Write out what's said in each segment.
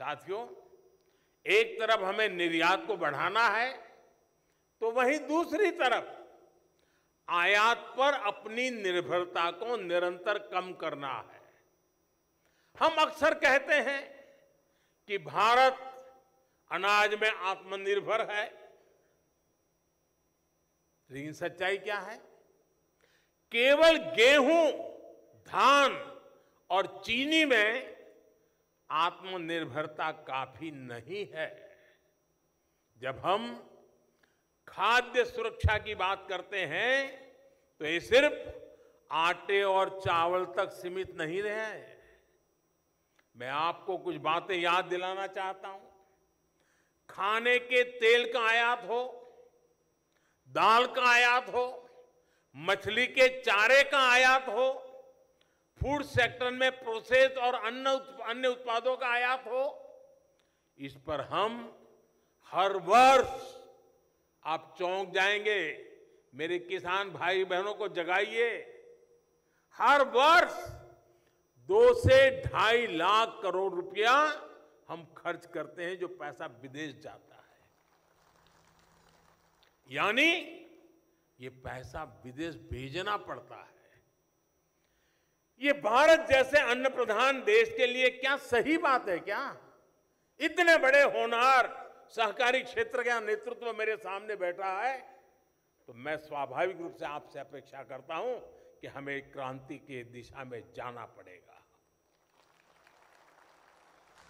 साथियों, एक तरफ़ हमें निर्यात को बढ़ाना है तो वहीं दूसरी तरफ़ आयात पर अपनी निर्भरता को निरंतर कम करना है। हम अक्सर कहते हैं कि भारत अनाज में आत्मनिर्भर है, लेकिन सच्चाई क्या है? केवल गेहूँ, धान और चीनी में आत्मनिर्भरता काफ़ी नहीं है। जब हम खाद्य सुरक्षा की बात करते हैं तो ये सिर्फ़ आटे और चावल तक सीमित नहीं रहे मैं आपको कुछ बातें याद दिलाना चाहता हूँ। खाने के तेल का आयात हो, दाल का आयात हो, मछली के चारे का आयात हो फ़ूड सेक्टर में प्रोसेस और अन्य अन्य उत्पादों का आयात हो, इस पर हम हर वर्ष आप चौंक जाएँगे। मेरे किसान भाई बहनों को जगाइए, हर वर्ष दो से ढाई लाख करोड़ रुपया हम खर्च करते हैं जो पैसा विदेश जाता है। यानी ये पैसा विदेश भेजना पड़ता है। ये भारत जैसे अन्न प्रधान देश के लिए क्या सही बात है क्या? इतने बड़े होनहार सहकारी क्षेत्र का नेतृत्व मेरे सामने बैठा है तो मैं स्वाभाविक रूप से आपसे अपेक्षा करता हूँ कि हमें क्रांति की दिशा में जाना पड़ेगा।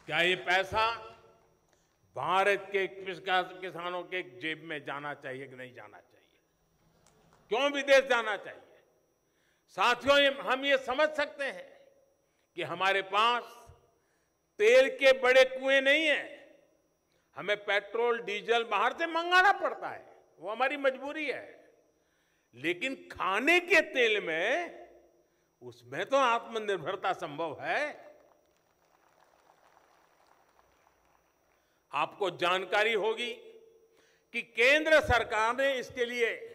क्या ये पैसा भारत के किसानों के जेब में जाना चाहिए कि नहीं जाना चाहिए? क्यों विदेश जाना चाहिए? साथियों हम ये समझ सकते हैं कि हमारे पास तेल के बड़े कुएँ नहीं है। हमें पेट्रोल, डीजल बाहर से मंगाना पड़ता है। वो हमारी मजबूरी है। लेकिन खाने के तेल में उसमें तो आत्मनिर्भरता संभव है। आपको जानकारी होगी कि केंद्र सरकार ने इसके लिए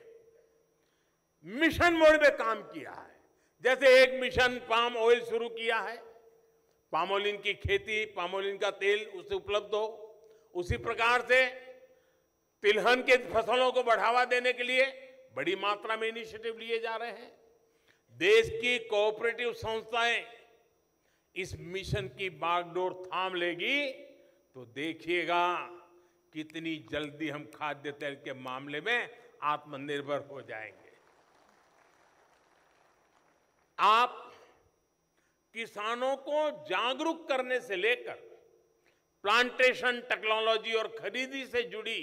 मिशन मोड में काम किया है। जैसे एक मिशन पाम ऑयल शुरू किया है, पामोलिन की खेती, पामोलिन का तेल उसे उपलब्ध हो। उसी प्रकार से तिलहन के फ़सलों को बढ़ावा देने के लिए बड़ी मात्रा में इनिशिएटिव लिए जा रहे हैं। देश की कोऑपरेटिव संस्थाएँ इस मिशन की बागडोर थाम लेगी तो देखिएगा कितनी जल्दी हम खाद्य तेल के मामले में आत्मनिर्भर हो जाएँगे। आप किसानों को जागरूक करने से लेकर प्लांटेशन टेक्नोलॉजी और खरीदी से जुड़ी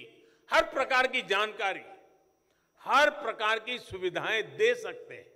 हर प्रकार की जानकारी, हर प्रकार की सुविधाएँ दे सकते हैं।